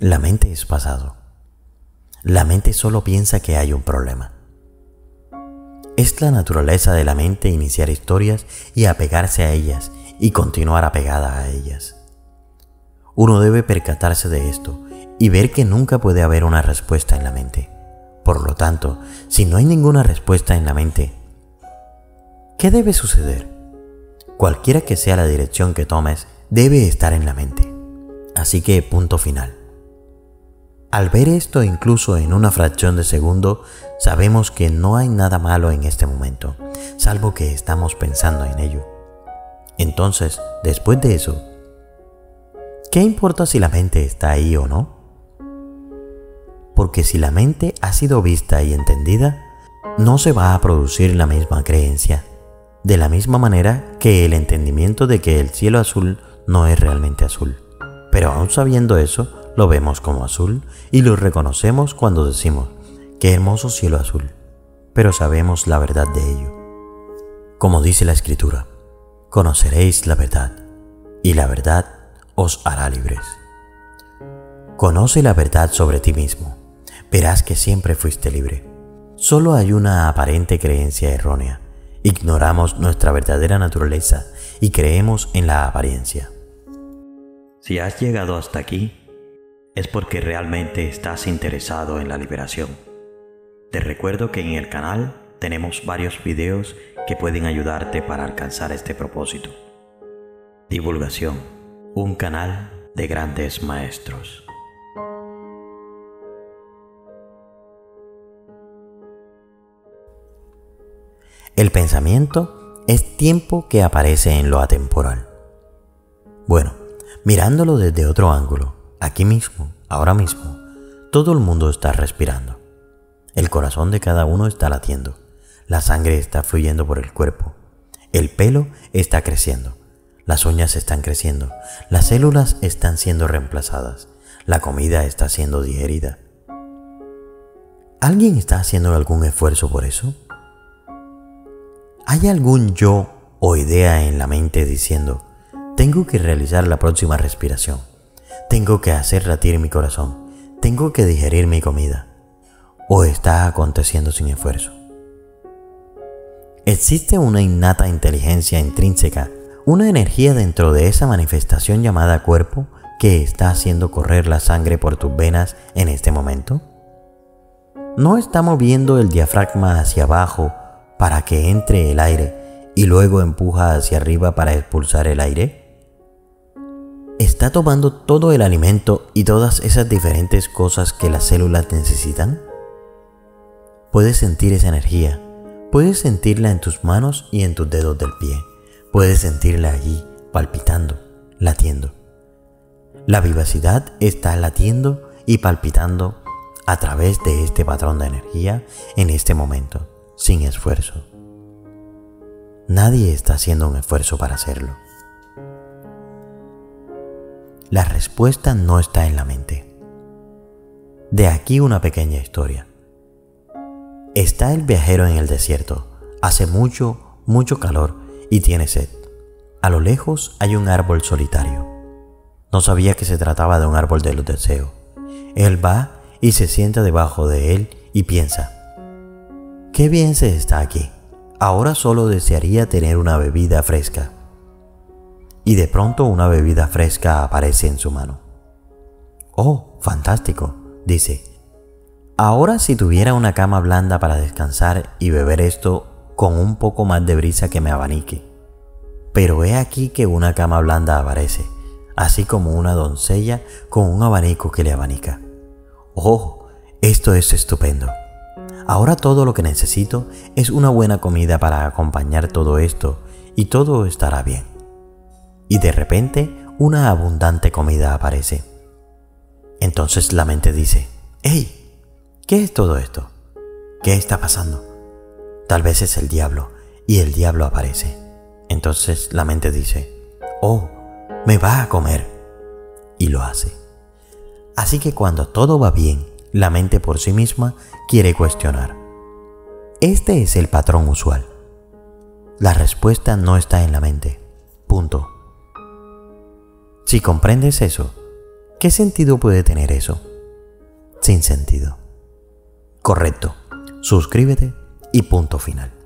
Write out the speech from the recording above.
La mente es pasado. La mente solo piensa que hay un problema. Es la naturaleza de la mente iniciar historias y apegarse a ellas y continuar apegada a ellas. Uno debe percatarse de esto y ver que nunca puede haber una respuesta en la mente. Por lo tanto, si no hay ninguna respuesta en la mente, ¿qué debe suceder? Cualquiera que sea la dirección que tomes, debe estar en la mente. Así que punto final. Al ver esto incluso en una fracción de segundo, sabemos que no hay nada malo en este momento, salvo que estamos pensando en ello. Entonces, después de eso, ¿qué importa si la mente está ahí o no? Porque si la mente ha sido vista y entendida, no se va a producir la misma creencia, de la misma manera que el entendimiento de que el cielo azul no es realmente azul. Pero aún sabiendo eso, lo vemos como azul y lo reconocemos cuando decimos, qué hermoso cielo azul, pero sabemos la verdad de ello. Como dice la escritura, conoceréis la verdad y la verdad os hará libres. Conoce la verdad sobre ti mismo, verás que siempre fuiste libre. Solo hay una aparente creencia errónea. Ignoramos nuestra verdadera naturaleza y creemos en la apariencia. Si has llegado hasta aquí, es porque realmente estás interesado en la liberación. Te recuerdo que en el canal tenemos varios videos que pueden ayudarte para alcanzar este propósito. Divulgación, un canal de grandes maestros. El pensamiento es tiempo que aparece en lo atemporal. Bueno, mirándolo desde otro ángulo, Aquí mismo, ahora mismo, todo el mundo está respirando. El corazón de cada uno está latiendo. La sangre está fluyendo por el cuerpo. El pelo está creciendo. Las uñas están creciendo. Las células están siendo reemplazadas. La comida está siendo digerida. ¿Alguien está haciendo algún esfuerzo por eso? ¿Hay algún yo o idea en la mente diciendo, tengo que realizar la próxima respiración? Tengo que hacer latir mi corazón. Tengo que digerir mi comida. ¿O está aconteciendo sin esfuerzo? Existe una innata inteligencia intrínseca, una energía dentro de esa manifestación llamada cuerpo que está haciendo correr la sangre por tus venas en este momento. ¿No está moviendo el diafragma hacia abajo para que entre el aire y luego empuja hacia arriba para expulsar el aire? ¿Está tomando todo el alimento y todas esas diferentes cosas que las células necesitan? Puedes sentir esa energía, puedes sentirla en tus manos y en tus dedos del pie, puedes sentirla allí, palpitando, latiendo. La vivacidad está latiendo y palpitando a través de este patrón de energía en este momento, sin esfuerzo. Nadie está haciendo un esfuerzo para hacerlo. La respuesta no está en la mente. De aquí una pequeña historia. Está el viajero en el desierto. Hace mucho, mucho calor y tiene sed. A lo lejos hay un árbol solitario. No sabía que se trataba de un árbol de los deseos. Él va y se sienta debajo de él y piensa, qué bien se está aquí. Ahora solo desearía tener una bebida fresca y de pronto una bebida fresca aparece en su mano. Oh, fantástico, dice. Ahora si tuviera una cama blanda para descansar y beber esto con un poco más de brisa que me abanique. Pero he aquí que una cama blanda aparece, así como una doncella con un abanico que le abanica. Oh, esto es estupendo. Ahora todo lo que necesito es una buena comida para acompañar todo esto y todo estará bien y de repente una abundante comida aparece. Entonces la mente dice, ¡Hey! ¿Qué es todo esto? ¿Qué está pasando? Tal vez es el diablo y el diablo aparece. Entonces la mente dice, ¡Oh! Me va a comer. Y lo hace. Así que cuando todo va bien, la mente por sí misma quiere cuestionar. Este es el patrón usual. La respuesta no está en la mente. Punto. Si comprendes eso, ¿Qué sentido puede tener eso? Sin sentido. Correcto. Suscríbete y punto final.